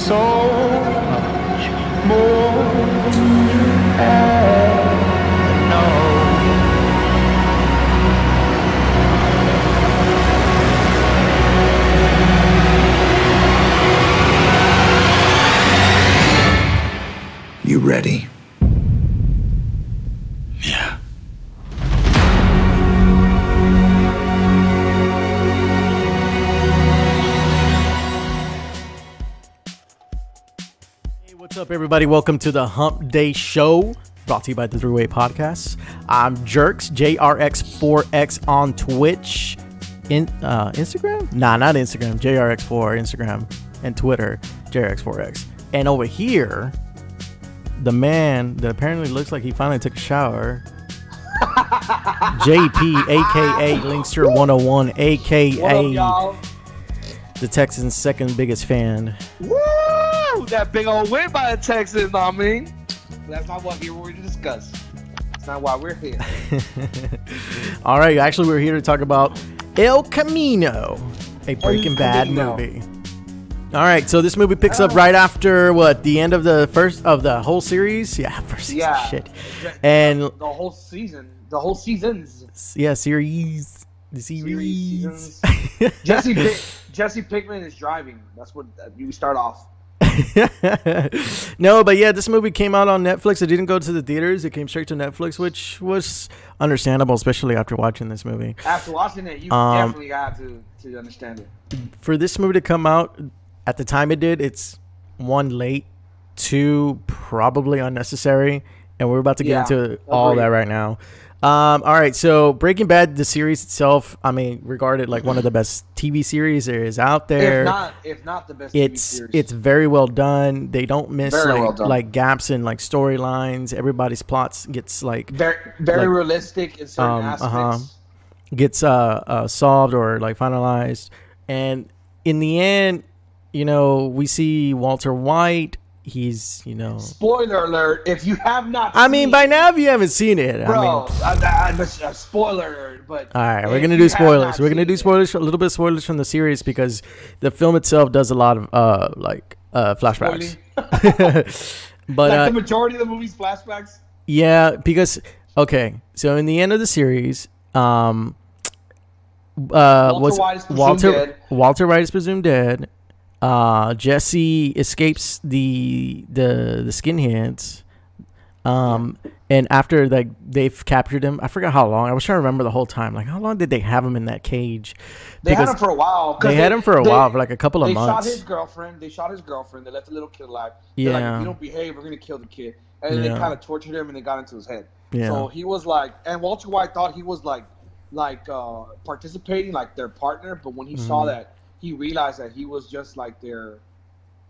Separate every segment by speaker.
Speaker 1: so
Speaker 2: everybody? Welcome to the Hump Day Show, brought to you by the Three Way Podcasts. I'm Jerks, JRX4X on Twitch, in uh, Instagram? Nah, not Instagram. JRX4 Instagram and Twitter, JRX4X. And over here, the man that apparently looks like he finally took a shower. JP, aka Linkster 101,
Speaker 3: What up,
Speaker 2: aka the Texans' second biggest fan.
Speaker 3: Woo! That big old win by the Texans, I mean. That's not what we're here to discuss. That's not why we're here.
Speaker 2: All right, actually, we're here to talk about El Camino, a Breaking Bad
Speaker 3: Camino.
Speaker 2: movie. All right, so this movie picks up right after what the end of the first of the whole series. Yeah, first season,
Speaker 3: Yeah.
Speaker 2: shit, and
Speaker 3: The whole season, the whole seasons,
Speaker 2: yeah, series, the
Speaker 3: series,
Speaker 2: series.
Speaker 3: Jesse Pick, Jesse Pinkman is driving. That's what uh, you start off.
Speaker 2: no, but yeah, this movie came out on Netflix. It didn't go to the theaters. It came straight to Netflix, which was understandable, especially after watching this movie.
Speaker 3: After watching it, you
Speaker 2: Um,
Speaker 3: definitely got to to understand it.
Speaker 2: for this movie to come out at the time it did, it's one late, two probably unnecessary, and we're about to get
Speaker 3: Yeah,
Speaker 2: into all
Speaker 3: agreed.
Speaker 2: that right now. Um, all right, so Breaking Bad, the series itself, I mean, regarded like one of the best TV series there is out there.
Speaker 3: If not, if not the best. TV
Speaker 2: it's
Speaker 3: series.
Speaker 2: it's very well done. They don't miss
Speaker 3: Very
Speaker 2: like
Speaker 3: well
Speaker 2: like gaps in like storylines. Everybody's plots gets like
Speaker 3: very very
Speaker 2: like,
Speaker 3: realistic in certain
Speaker 2: um,
Speaker 3: aspects.
Speaker 2: uh-huh. gets uh, uh solved or like finalized and in the end you know we see walter white he's you know
Speaker 3: Spoiler alert! If you have not,
Speaker 2: i mean by now if you haven't seen it
Speaker 3: bro,
Speaker 2: i mean
Speaker 3: I, I, I, spoiler alert! But
Speaker 2: all right we're gonna do spoilers we're gonna do
Speaker 3: it-
Speaker 2: spoilers a little bit of spoilers from the series because the film itself does a lot of uh like uh flashbacks but
Speaker 3: like
Speaker 2: uh,
Speaker 3: the majority of the movie's flashbacks.
Speaker 2: Yeah, because okay, so in the end of the series, um, uh,
Speaker 3: Walter
Speaker 2: was
Speaker 3: White
Speaker 2: Walter
Speaker 3: dead.
Speaker 2: Walter White is presumed dead. Uh, Jesse escapes the the the skinheads. Um, and after like they've captured him, I forgot how long. I was trying to remember the whole time. Like, how long did they have him in that cage?
Speaker 3: They had him for a while.
Speaker 2: they had him for a
Speaker 3: they-
Speaker 2: while, for like a couple of months.
Speaker 3: they shot his girlfriend. They shot his girlfriend. They left the little kid alive. They're like,
Speaker 2: Yeah.
Speaker 3: if you don't behave, we're gonna kill the kid. And then
Speaker 2: Yeah.
Speaker 3: they kind of tortured him and they got into his head.
Speaker 2: Yeah.
Speaker 3: So he was like, and Walter White thought he was like, like uh, participating, like their partner. But when he saw
Speaker 2: Mhm.
Speaker 3: that, he realized that he was just like their,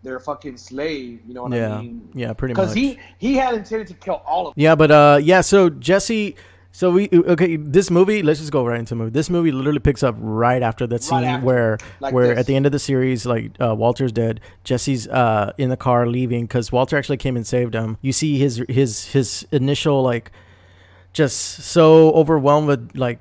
Speaker 3: their fucking slave. You know what
Speaker 2: yeah,
Speaker 3: I mean?
Speaker 2: yeah, pretty much.
Speaker 3: Because he he had intended to kill all of them.
Speaker 2: Yeah, but uh, yeah. So Jesse, so we okay. This movie, let's just go right into the movie. This movie literally picks up right after that scene
Speaker 3: after,
Speaker 2: where
Speaker 3: like
Speaker 2: where
Speaker 3: this.
Speaker 2: at the end of the series, like uh, Walter's dead. Jesse's uh in the car leaving because Walter actually came and saved him. You see his his his initial like just so overwhelmed with like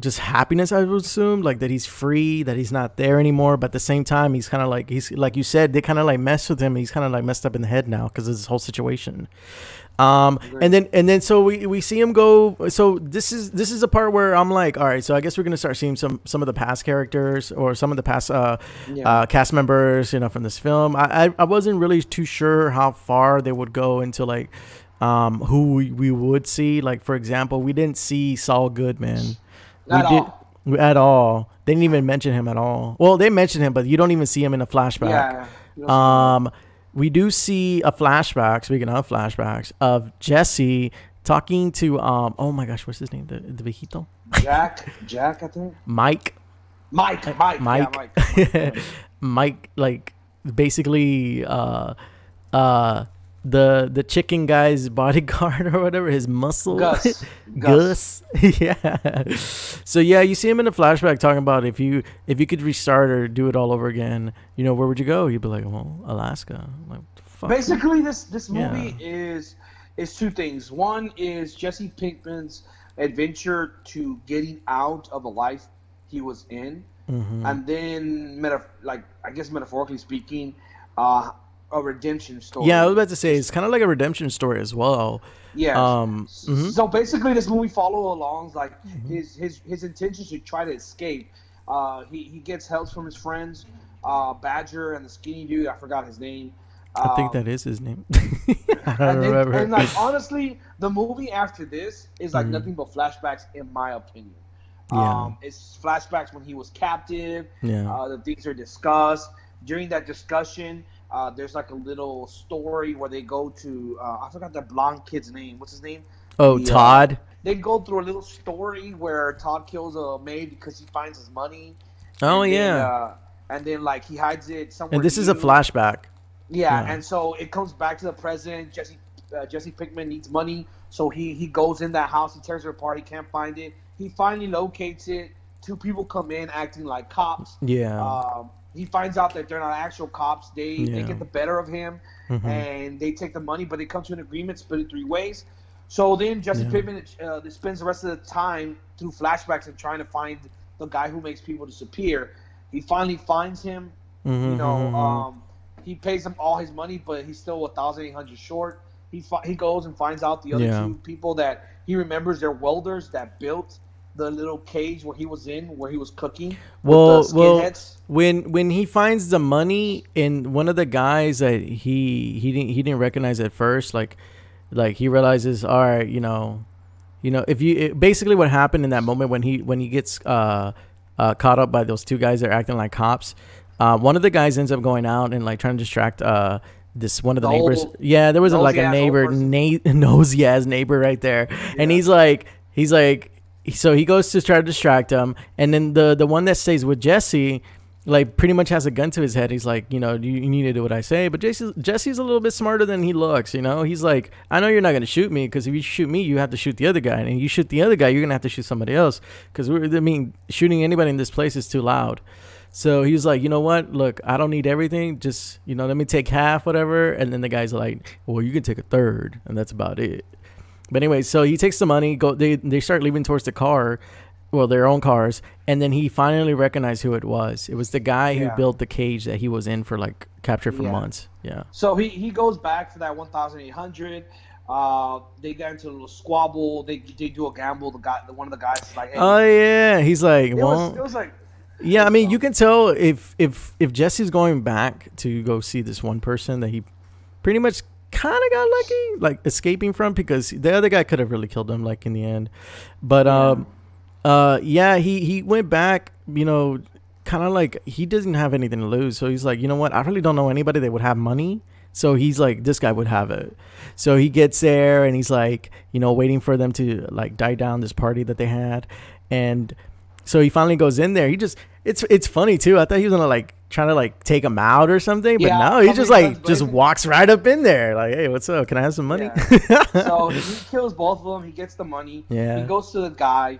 Speaker 2: just happiness i would assume like that he's free that he's not there anymore but at the same time he's kind of like he's like you said they kind of like mess with him he's kind of like messed up in the head now because of this whole situation. Um and then and then so we we see him go so this is this is a part where i'm like all right so i guess we're gonna start seeing some some of the past characters or some of the past uh,
Speaker 3: Yeah.
Speaker 2: uh cast members you know from this film. I, I i wasn't really too sure how far they would go into like um who we, we would see. Like for example we didn't see saul goodman
Speaker 3: At
Speaker 2: we
Speaker 3: all.
Speaker 2: did at all. They didn't even mention him at all. Well, they mentioned him, but you don't even see him in a flashback.
Speaker 3: Yeah.
Speaker 2: Um, we do see a flashback. Speaking of flashbacks, of Jesse talking to um. Oh my gosh, what's his name? The the viejito,
Speaker 3: Jack, Jack, I think.
Speaker 2: Mike.
Speaker 3: Mike, Mike,
Speaker 2: Mike.
Speaker 3: yeah, Mike.
Speaker 2: Mike, like basically, uh, uh, the the chicken guy's bodyguard or whatever, his muscle.
Speaker 3: Gus.
Speaker 2: Gus. yeah. So yeah, you see him in a flashback talking about if you if you could restart or do it all over again, you know, where would you go? You'd be like, well, Alaska. I'm like, fuck.
Speaker 3: Basically, this this
Speaker 2: Yeah.
Speaker 3: movie is is two things. One is Jesse Pinkman's adventure to getting out of a life he was in,
Speaker 2: Mhm.
Speaker 3: and then meta- like I guess metaphorically speaking, uh, a redemption story.
Speaker 2: Yeah, I was about to say it's kind of like a redemption story as well.
Speaker 3: Yeah.
Speaker 2: Um, mhm.
Speaker 3: So basically, this movie follow alongs like
Speaker 2: Mm-hmm.
Speaker 3: his his his intention to try to escape. Uh, he he gets help from his friends, uh, Badger and the skinny dude. I forgot his name.
Speaker 2: I think
Speaker 3: Um,
Speaker 2: that is his name. I don't
Speaker 3: and,
Speaker 2: remember.
Speaker 3: and like honestly, the movie after this is like
Speaker 2: Mhm.
Speaker 3: nothing but flashbacks, in my opinion.
Speaker 2: Yeah.
Speaker 3: Um, it's flashbacks when he was captive.
Speaker 2: yeah.
Speaker 3: Uh, the things are discussed during that discussion. Uh, there's like a little story where they go to uh, I forgot the blonde kid's name. What's his name?
Speaker 2: oh,
Speaker 3: the, uh,
Speaker 2: Todd.
Speaker 3: They go through a little story where Todd kills a maid because he finds his money.
Speaker 2: Oh
Speaker 3: and then,
Speaker 2: yeah.
Speaker 3: uh, and then like he hides it somewhere.
Speaker 2: and this is a flashback.
Speaker 3: Yeah,
Speaker 2: Yeah.
Speaker 3: and so it comes back to the present. Jesse uh, Jesse Pinkman needs money, so he he goes in that house. He tears it apart. He can't find it. He finally locates it. Two people come in acting like cops.
Speaker 2: Yeah.
Speaker 3: Um, he finds out that they're not actual cops. They they get the better of him,
Speaker 2: Mhm.
Speaker 3: and they take the money, but they come to an agreement, split it three ways. So then Jesse
Speaker 2: Yeah.
Speaker 3: Pinkman uh, spends the rest of the time through flashbacks and trying to find the guy who makes people disappear. He finally finds him. You
Speaker 2: Mhm,
Speaker 3: know,
Speaker 2: mhm, mhm.
Speaker 3: um, he pays him all his money, but he's still a thousand eight hundred short. He fi- he goes and finds out the other
Speaker 2: Yeah.
Speaker 3: two people that he remembers they're welders that built the little cage where he was in, where he was cooking. with
Speaker 2: Well,
Speaker 3: the
Speaker 2: well, when when he finds the money in one of the guys that he he didn't he didn't recognize at first, like like he realizes, all right, you know, you know, if you it, basically what happened in that moment when he when he gets uh, uh caught up by those two guys that are acting like cops, uh, one of the guys ends up going out and like trying to distract uh this one of the,
Speaker 3: The
Speaker 2: neighbors.
Speaker 3: old
Speaker 2: yeah, there was a, like a neighbor, na- nosy ass neighbor right there, and he's like he's like so he goes to try to distract him and then the the one that stays with jesse like pretty much has a gun to his head he's like you know you, you need to do what i say but jesse's jesse's a little bit smarter than he looks you know he's like i know you're not going to shoot me because if you shoot me you have to shoot the other guy and if you shoot the other guy you're going to have to shoot somebody else because i mean shooting anybody in this place is too loud so he was like, you know what? Look, I don't need everything. Just you know, let me take half, whatever. And then the guy's like, well, you can take a third, and that's about it. But anyway, so he takes the money. Go. They they start leaving towards the car, well, their own cars, and then he finally recognized who it was. It was the guy who
Speaker 3: Yeah.
Speaker 2: built the cage that he was in for like captured for
Speaker 3: Yeah.
Speaker 2: months. Yeah.
Speaker 3: So he, he goes back for that 1,800. Uh, they get into a little squabble. They, they do a gamble. The guy, the one of the guys is like, hey,
Speaker 2: Oh yeah, he's like,
Speaker 3: it,
Speaker 2: well,
Speaker 3: was, it was like,
Speaker 2: Yeah, I mean, you can tell if if if Jesse's going back to go see this one person that he pretty much kind of got lucky, like escaping from, because the other guy could have really killed him, like in the end. But um, uh, yeah, he he went back, you know, kind of like he doesn't have anything to lose, so he's like, you know what, I really don't know anybody that would have money. So he's like, this guy would have it. So he gets there and he's like, you know, waiting for them to like die down this party that they had, and so he finally goes in there. He just it's it's funny too. I thought he was gonna like trying to like take him out or something, but
Speaker 3: Yeah,
Speaker 2: no, he just like just walks right up in there. Like, hey, what's up? Can I have some money?
Speaker 3: Yeah. so he kills both of them. He gets the money.
Speaker 2: Yeah.
Speaker 3: He goes to the guy.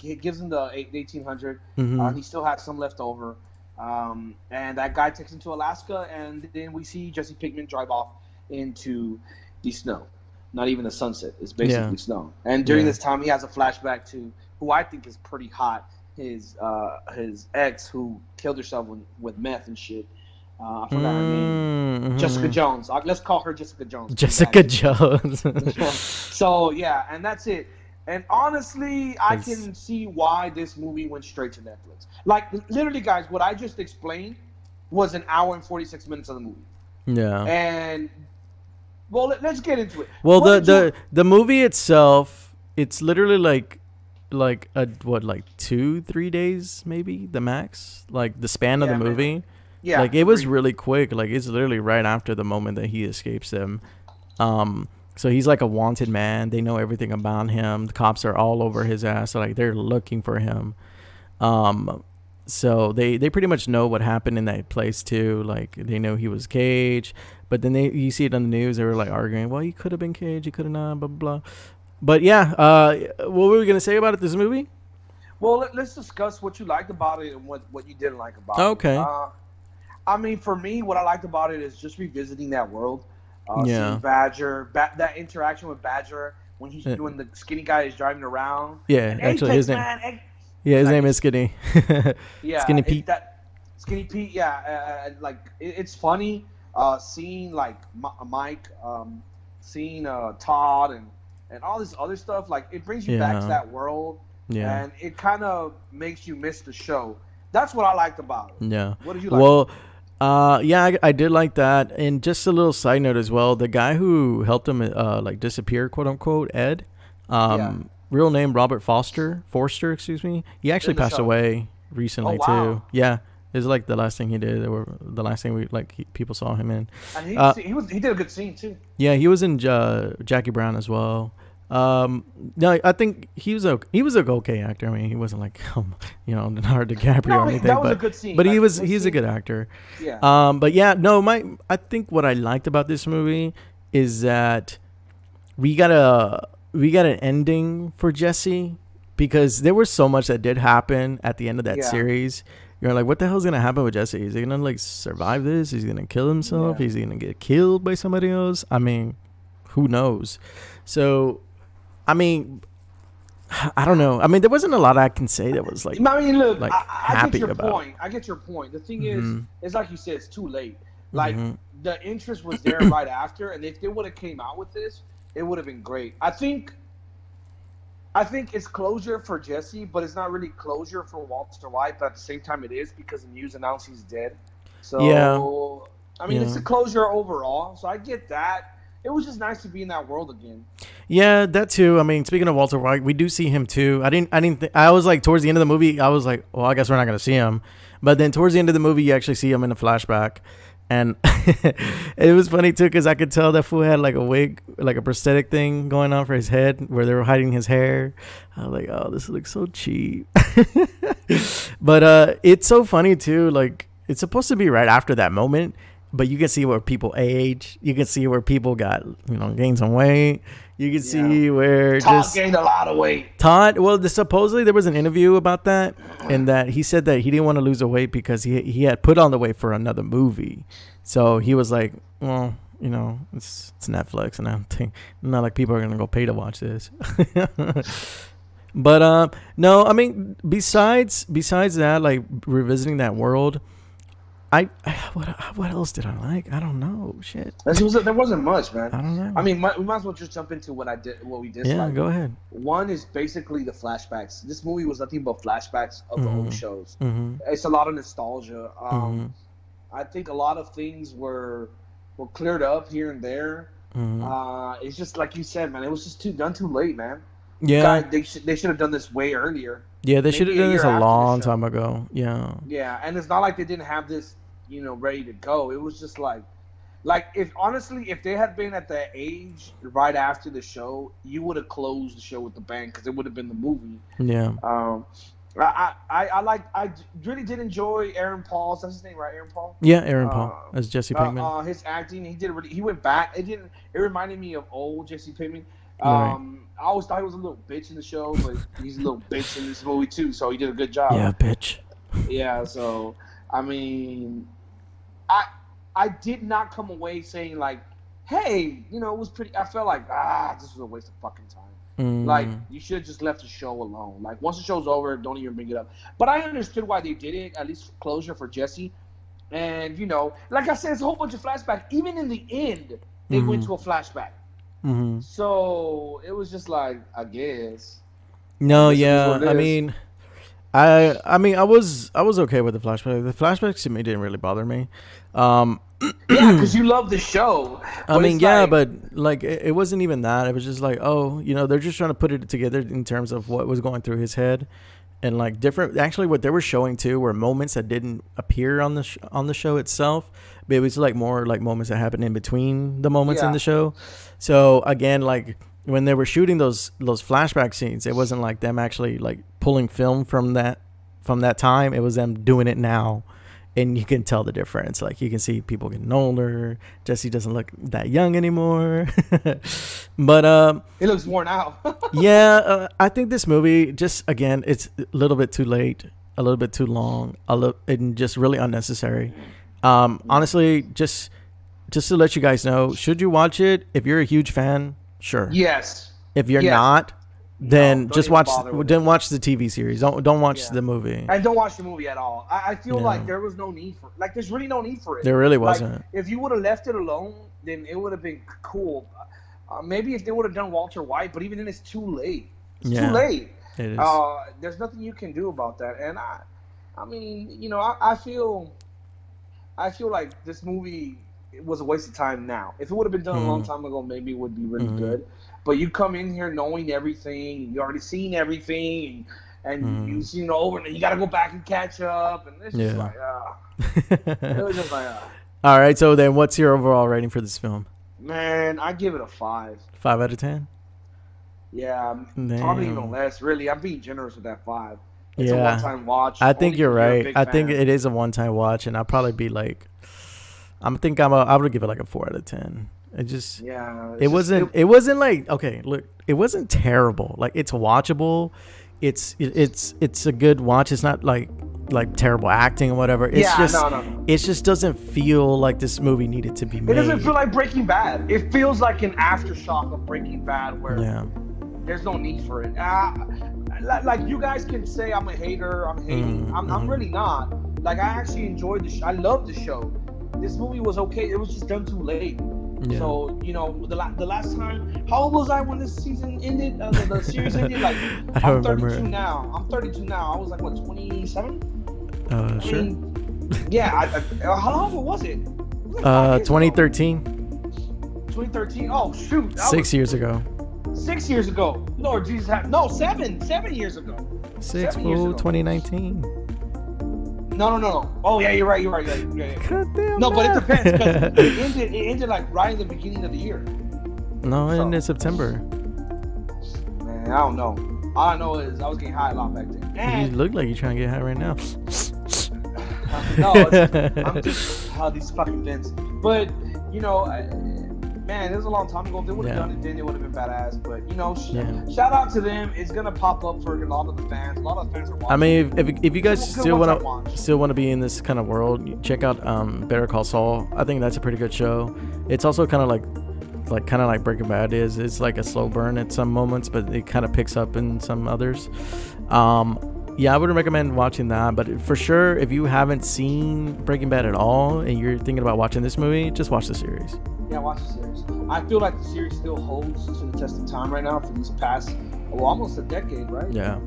Speaker 3: He gives him the eight- 1800.
Speaker 2: Mhm.
Speaker 3: Uh, he still has some left over. Um, and that guy takes him to Alaska, and then we see Jesse Pinkman drive off into the snow. Not even the sunset. It's basically
Speaker 2: Yeah.
Speaker 3: snow. And during this time, he has a flashback to who I think is pretty hot. His uh, his ex who killed herself with, with meth and shit. Uh, I forgot her name.
Speaker 2: Mhm.
Speaker 3: Jessica Jones. Uh, let's call her Jessica Jones.
Speaker 2: Jessica Jones.
Speaker 3: so yeah, and that's it. And honestly, I can see why this movie went straight to Netflix. Like literally, guys, what I just explained was an hour and forty six minutes of the movie.
Speaker 2: yeah.
Speaker 3: And well, let, us get into it.
Speaker 2: Well,
Speaker 3: What
Speaker 2: the the the movie itself, it's literally like like a what like two three days maybe the max like the span of
Speaker 3: Yeah,
Speaker 2: the movie.
Speaker 3: yeah,
Speaker 2: like it was really quick. Like it's literally right after the moment that he escapes them. Um, so he's like a wanted man. They know everything about him. The cops are all over his ass. So like they're looking for him. Um, so they they pretty much know what happened in that place too. Like they know he was caged but then they you see it on the news. They were like arguing. Well, he could have been caged He could have not. Blah blah. blah. But yeah, uh, what were we gonna say about it? This movie?
Speaker 3: Well, let, us discuss what you liked about it and what, what you didn't like about
Speaker 2: Okay.
Speaker 3: it. Uh, I mean, for me, what I liked about it is just revisiting that world. Uh,
Speaker 2: Yeah.
Speaker 3: Seeing Badger, ba- that interaction with Badger when he's
Speaker 2: Yeah.
Speaker 3: when the skinny guy is driving around.
Speaker 2: Yeah,
Speaker 3: And
Speaker 2: actually,
Speaker 3: Apex,
Speaker 2: his name.
Speaker 3: man, Ag-
Speaker 2: Yeah, his
Speaker 3: like-
Speaker 2: name is Skinny.
Speaker 3: yeah,
Speaker 2: Skinny Pete.
Speaker 3: That, Skinny Pete, yeah, uh, uh, like it, it's funny. uh, seeing like M- Mike, um, seeing uh, Todd, and and all this other stuff, like it brings you back to that world,
Speaker 2: Yeah.
Speaker 3: and it kind of makes you miss the show. That's what I liked about it.
Speaker 2: Yeah.
Speaker 3: What did you like?
Speaker 2: Well, uh, yeah, I, I did like that. And just a little side note as well: the guy who helped him, uh, like disappear, quote unquote, Ed, um,
Speaker 3: Yeah.
Speaker 2: real name Robert Foster, Forster, excuse me. He actually passed
Speaker 3: show.
Speaker 2: away recently
Speaker 3: Oh, wow.
Speaker 2: too. Yeah, it's like the last thing he did, or the last thing we like he, people saw him in.
Speaker 3: and he,
Speaker 2: uh,
Speaker 3: he was he did a good scene too.
Speaker 2: Yeah, he was in uh, Jackie Brown as well. Um, no, I think he was a he was a okay actor. I mean, he wasn't like um, you know Leonardo DiCaprio
Speaker 3: No,
Speaker 2: or anything,
Speaker 3: that was a
Speaker 2: but
Speaker 3: good scene.
Speaker 2: but he was he's a good actor.
Speaker 3: Yeah.
Speaker 2: Um, but yeah, no, my I think what I liked about this movie is that we got a we got an ending for Jesse because there was so much that did happen at the end of that
Speaker 3: Yeah.
Speaker 2: series. You're like, what the hell's gonna happen with Jesse? Is he gonna like survive this? Is he gonna kill himself?
Speaker 3: Yeah.
Speaker 2: Is he gonna get killed by somebody else? I mean, who knows? So, I mean, I don't know. I mean, there wasn't a lot I can say that was like,
Speaker 3: I mean, look,
Speaker 2: like,
Speaker 3: I, I
Speaker 2: happy
Speaker 3: get your
Speaker 2: about.
Speaker 3: point. I get your point. The thing is,
Speaker 2: Mhm.
Speaker 3: it's like you said, it's too late. Like
Speaker 2: Mhm.
Speaker 3: the interest was there right after, and if they would have came out with this, it would have been great. I think. I think it's closure for Jesse, but it's not really closure for Walter White. But at the same time, it is because the news announced he's dead. So
Speaker 2: Yeah.
Speaker 3: I mean, it's a closure overall. So I get that. It was just nice to be in that world again.
Speaker 2: Yeah, that too. I mean, speaking of Walter White, we do see him too. I didn't. I didn't. Th- I was like towards the end of the movie, I was like, well, I guess we're not gonna see him. But then towards the end of the movie, you actually see him in a flashback, and it was funny too because I could tell that fool had like a wig, like a prosthetic thing going on for his head where they were hiding his hair. I was like, oh, this looks so cheap. but uh, it's so funny too. Like it's supposed to be right after that moment, but you can see where people age. You can see where people got you know gained some weight. You can see where
Speaker 3: Todd
Speaker 2: just
Speaker 3: gained a lot of weight.
Speaker 2: Todd. Well, the, supposedly there was an interview about that, and that he said that he didn't want to lose the weight because he he had put on the weight for another movie. So he was like, well, you know, it's it's Netflix, and I don't think not like people are gonna go pay to watch this. but uh, no, I mean, besides besides that, like revisiting that world. I what what else did I like? I don't know. Shit,
Speaker 3: There wasn't, there wasn't much, man.
Speaker 2: I don't know.
Speaker 3: I mean, might, we might as well just jump into what I did, what we did.
Speaker 2: yeah, go ahead.
Speaker 3: One is basically the flashbacks. This movie was nothing but flashbacks of the old
Speaker 2: Mhm.
Speaker 3: shows.
Speaker 2: hmm
Speaker 3: It's a lot of nostalgia. Um,
Speaker 2: Mhm.
Speaker 3: I think a lot of things were were cleared up here and there.
Speaker 2: hmm
Speaker 3: Uh, it's just like you said, man. It was just too done too late, man.
Speaker 2: yeah,
Speaker 3: God, they should they should have done this way earlier.
Speaker 2: Yeah, they should have done this a long time ago. Yeah.
Speaker 3: Yeah, and it's not like they didn't have this, you know, ready to go. It was just like, like if honestly, if they had been at the age right after the show, you would have closed the show with the bang because it would have been the movie.
Speaker 2: Yeah.
Speaker 3: Um, I, I, I like, I d- really did enjoy Aaron Paul's. That's his name, right? Aaron Paul.
Speaker 2: Yeah, Aaron Paul
Speaker 3: Uh,
Speaker 2: as Jesse
Speaker 3: Uh,
Speaker 2: Pinkman.
Speaker 3: uh, his acting, he did really. He went back. It didn't. It reminded me of old Jesse Pinkman.
Speaker 2: Right.
Speaker 3: Um, I always thought he was a little bitch in the show, but he's a little bitch in this movie too. So he did a good job.
Speaker 2: yeah, bitch.
Speaker 3: Yeah, so I mean, I I did not come away saying like, hey, you know, it was pretty. I felt like ah, this was a waste of fucking time.
Speaker 2: Mm.
Speaker 3: Like you should have just left the show alone. Like once the show's over, don't even bring it up. But I understood why they did it. At least for closure for Jesse. And you know, like I said, it's a whole bunch of flashback. Even in the end, they went
Speaker 2: Mhm.
Speaker 3: to a flashback.
Speaker 2: hmm
Speaker 3: So it was just like, I guess.
Speaker 2: No, yeah. I mean, I I mean, I was I was okay with the flashback. The flashbacks to me didn't really bother me. Um,
Speaker 3: Yeah, because you love the show.
Speaker 2: I mean, yeah,
Speaker 3: like-
Speaker 2: but like it, it wasn't even that. It was just like, oh, you know, they're just trying to put it together in terms of what was going through his head, and like different. Actually, what they were showing too were moments that didn't appear on the sh- on the show itself, but it was like more like moments that happened in between the moments in the show. So again, like when they were shooting those those flashback scenes, it wasn't like them actually like pulling film from that from that time. It was them doing it now and you can tell the difference. Like you can see people getting older. Jesse doesn't look that young anymore. but um,
Speaker 3: It looks worn out.
Speaker 2: yeah, uh, I think this movie just again, it's a little bit too late, a little bit too long, a little, and just really unnecessary. Um, honestly, just just to let you guys know, should you watch it? If you're a huge fan, sure.
Speaker 3: yes.
Speaker 2: If you're
Speaker 3: Yes.
Speaker 2: not, then
Speaker 3: don't
Speaker 2: just watch then watch the TV series. Don't don't watch
Speaker 3: Yeah.
Speaker 2: the movie.
Speaker 3: And don't watch the movie at all. I, I feel
Speaker 2: Yeah.
Speaker 3: like there was no need for like there's really no need for it.
Speaker 2: There really wasn't.
Speaker 3: if you would have left it alone, then it would have been cool. Uh, maybe if they would have done Walter White, but even then it's too late. It's
Speaker 2: Yeah.
Speaker 3: too late.
Speaker 2: It is.
Speaker 3: Uh, there's nothing you can do about that. And I, I mean, you know, I, I feel, I feel like this movie was a waste of time. Now, if it would have been done a long
Speaker 2: Mhm.
Speaker 3: time ago, maybe it would be really
Speaker 2: Mhm.
Speaker 3: good. But you come in here knowing everything, you already seen everything, and, and
Speaker 2: Mhm.
Speaker 3: you seen it over, and you got to go back and catch up, and it's just
Speaker 2: Yeah.
Speaker 3: like, uh, it was just like, uh,
Speaker 2: All right. So then, what's your overall rating for this film?
Speaker 3: man, I give it a five.
Speaker 2: Five out of ten.
Speaker 3: Yeah, probably
Speaker 2: Damn.
Speaker 3: even less. Really, I'm being generous with that five. It's a
Speaker 2: Yeah.
Speaker 3: one-time watch.
Speaker 2: I think you're right. I think it is a one-time watch, and I'll probably be like, I'm think I'm a, I would give it like a four out of ten. It just
Speaker 3: Yeah,
Speaker 2: it wasn't it, wasn't like okay look it wasn't terrible like it's watchable it's it, it's it's a good watch it's not like like terrible acting or whatever it's
Speaker 3: yeah,
Speaker 2: just
Speaker 3: no, no, no.
Speaker 2: it just doesn't feel like this movie needed to be
Speaker 3: It
Speaker 2: made It
Speaker 3: doesn't feel like Breaking Bad. It feels like an aftershock of Breaking Bad, where
Speaker 2: yeah
Speaker 3: there's no need for it. Uh, like, you guys can say I'm a hater, I'm hating.
Speaker 2: Mm,
Speaker 3: I'm, I'm
Speaker 2: mhm.
Speaker 3: really not. Like I actually enjoyed the. Sh- I love the show. This movie was okay. It was just done too late.
Speaker 2: yeah
Speaker 3: So you know, the la- the last time, how old was I when this season ended? Uh, the, the series ended. Like
Speaker 2: I
Speaker 3: I'm 32
Speaker 2: remember
Speaker 3: now. I'm 32 now. I was like what 27?
Speaker 2: uh
Speaker 3: I
Speaker 2: sure
Speaker 3: mean, yeah. I, I, how long ago was it? It was like
Speaker 2: uh
Speaker 3: five years ago.
Speaker 2: 2013
Speaker 3: 2013. Oh shoot. that
Speaker 2: six
Speaker 3: was
Speaker 2: years ago
Speaker 3: Six years ago. Lord Jesus. No, seven. Seven years ago.
Speaker 2: six
Speaker 3: Seven years ago.
Speaker 2: 2019
Speaker 3: No, no, no, no. Oh yeah, you're right. You're right. Yeah, yeah, yeah.
Speaker 2: God damn
Speaker 3: No, but it depends because it ended. It ended like right in the beginning of the year.
Speaker 2: no
Speaker 3: So-
Speaker 2: in September
Speaker 3: Man, I don't know. All I know is I was getting high a lot back then.
Speaker 2: you look like you're trying to get high right now
Speaker 3: no, I'm just how these fucking vents. But you know, I, man, it was a long time ago. If they would have
Speaker 2: Yeah.
Speaker 3: done it then, it would have been badass. But you know, sh-
Speaker 2: Yeah.
Speaker 3: shout out to them. It's gonna pop up for a lot of the fans. A lot of the fans are watching.
Speaker 2: I mean, if, if, if you guys still want to still want to be in this kind of world, check out um, Better Call Saul. I think that's a pretty good show. It's also kind of like like kind of like Breaking Bad is. It's like a slow burn at some moments, but it kind of picks up in some others. Um, yeah, I would recommend watching that. But for sure, if you haven't seen Breaking Bad at all and you're thinking about watching this movie, just watch the series.
Speaker 3: Yeah, watch the series. I feel like the series still holds to the test of time right now for these past, well, almost a decade, right?
Speaker 2: Yeah,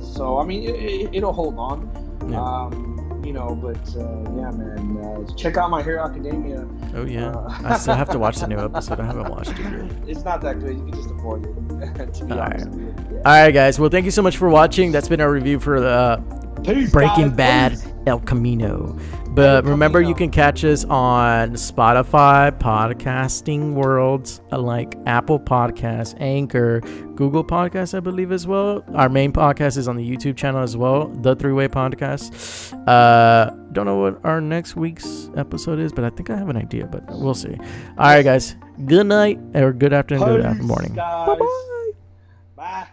Speaker 3: So I mean, it, it'll hold on.
Speaker 2: Yeah.
Speaker 3: Um, you know, but uh, yeah, man, uh, check out My Hero Academia.
Speaker 2: oh yeah.
Speaker 3: Uh,
Speaker 2: I still have to watch the new episode. I haven't watched it yet.
Speaker 3: It's not that good. You can just avoid it. to be
Speaker 2: All
Speaker 3: honest.
Speaker 2: right.
Speaker 3: Yeah.
Speaker 2: All right, guys. Well, thank you so much for watching. That's been our review for the.
Speaker 3: Peace,
Speaker 2: Breaking
Speaker 3: guys.
Speaker 2: Bad
Speaker 3: Peace.
Speaker 2: El Camino. But remember, you can catch us on Spotify, podcasting worlds uh, like Apple Podcasts, Anchor, Google Podcasts, I believe as well. Our main podcast is on the YouTube channel as well, The Three Way Podcast. Uh, don't know what our next week's episode is, but I think I have an idea, but we'll see. All right, guys. Good night or good afternoon, good
Speaker 3: Peace,
Speaker 2: morning.
Speaker 3: guys.
Speaker 2: Bye bye.
Speaker 3: Bye.